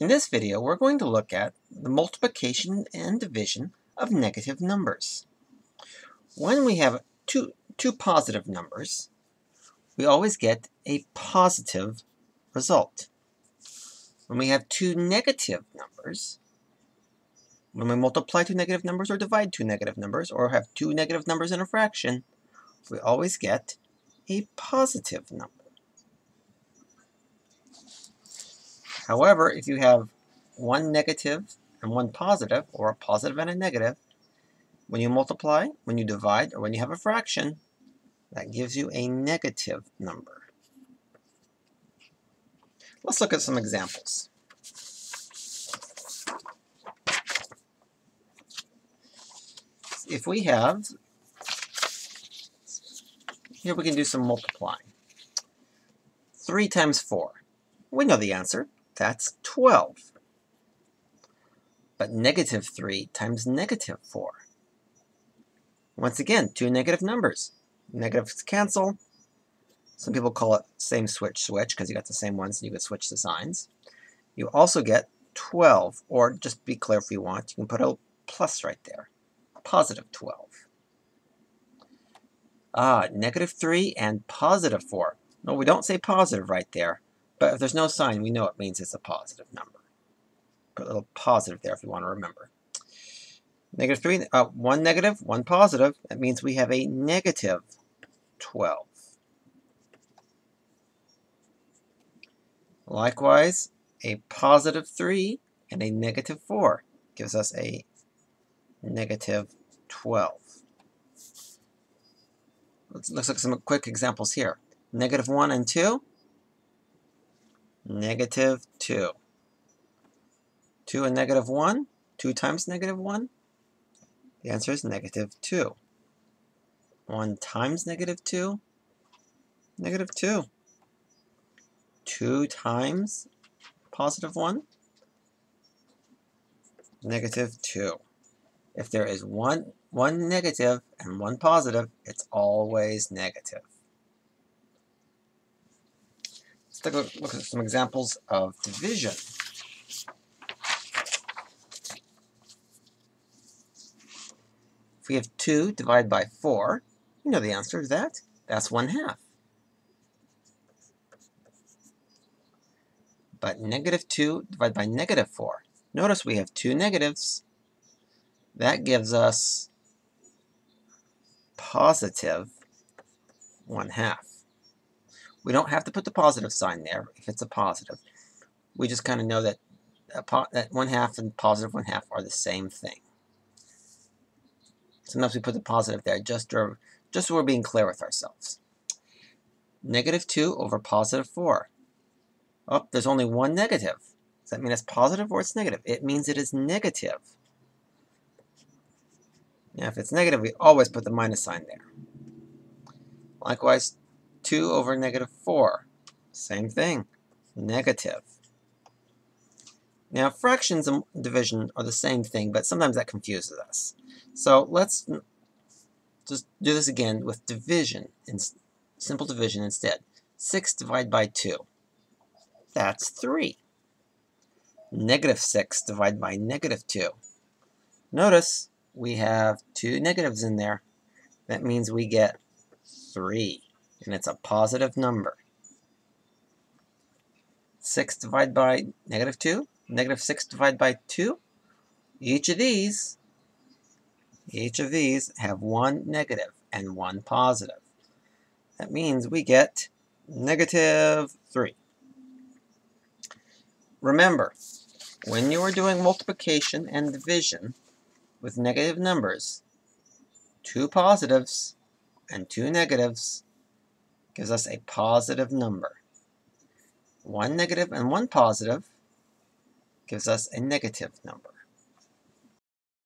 In this video, we're going to look at the multiplication and division of negative numbers. When we have two, two positive numbers, we always get a positive result. When we have two negative numbers, when we multiply two negative numbers or divide two negative numbers or have two negative numbers in a fraction, we always get a positive number. However, if you have one negative and one positive, or a positive and a negative, when you multiply, when you divide, or when you have a fraction, that gives you a negative number. Let's look at some examples. If we have, here we can do some multiplying. 3 times 4. We know the answer. That's 12. But negative 3 times negative 4. Once again, two negative numbers. Negatives cancel. Some people call it same switch switch because you got the same ones and you can switch the signs. You also get 12, or just be clear if you want, you can put a plus right there. Positive 12. Ah, negative 3 and positive 4. No, we don't say positive right there. But if there's no sign, we know it means it's a positive number. Put a little positive there if you want to remember. Negative 3, uh, 1 negative, 1 positive. That means we have a negative 12. Likewise, a positive 3 and a negative 4 gives us a negative 12. Let's, let's look at some quick examples here. Negative 1 and 2 negative 2. 2 and negative 1, 2 times negative 1, the answer is negative 2. 1 times negative 2, negative 2. 2 times positive 1, negative 2. If there is one, one negative and one positive, it's always negative. Let's take a look at some examples of division. If we have 2 divided by 4, you know the answer to that. That's 1 half. But negative 2 divided by negative 4. Notice we have two negatives. That gives us positive 1 half. We don't have to put the positive sign there if it's a positive. We just kind of know that, that one half and positive one half are the same thing. Sometimes we put the positive there just, to, just so we're being clear with ourselves. Negative 2 over positive 4. Oh, there's only one negative. Does that mean it's positive or it's negative? It means it is negative. Now, if it's negative, we always put the minus sign there. Likewise, 2 over negative 4. Same thing, negative. Now, fractions and division are the same thing, but sometimes that confuses us. So let's just do this again with division, in simple division instead. 6 divided by 2. That's 3. Negative 6 divided by negative 2. Notice we have two negatives in there. That means we get 3 and it's a positive number. 6 divided by negative 2, negative 6 divided by 2. Each of these, each of these have one negative and one positive. That means we get negative 3. Remember, when you are doing multiplication and division with negative numbers, two positives and two negatives gives us a positive number. One negative and one positive gives us a negative number.